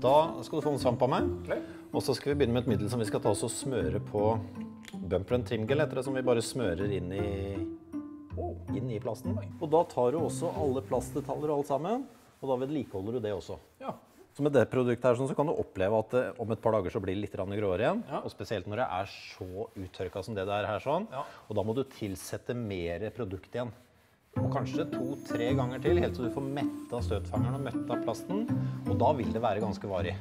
Da skal du få en svamp av meg. Og så skal vi begynne med et middel som vi skal ta oss og smøre på bumperen trimgel, heter det, som vi bare smører inn i, inn i plasten. Og da tar du også alle plastdetaljer og alt sammen, og da vedlikeholder du det også. Ja. Så med det produktet her sånn, så kan du oppleve at det, om et par dager så blir det litt gråere igjen. Ja. Og spesielt når det er så uttørka som det det er her. sånn. Ja. Og da må du tilsette mer produkt igjen. Og kanskje to-tre ganger til, helt til du får metta støtfangeren og metta plasten. Og da vil det være ganske varig.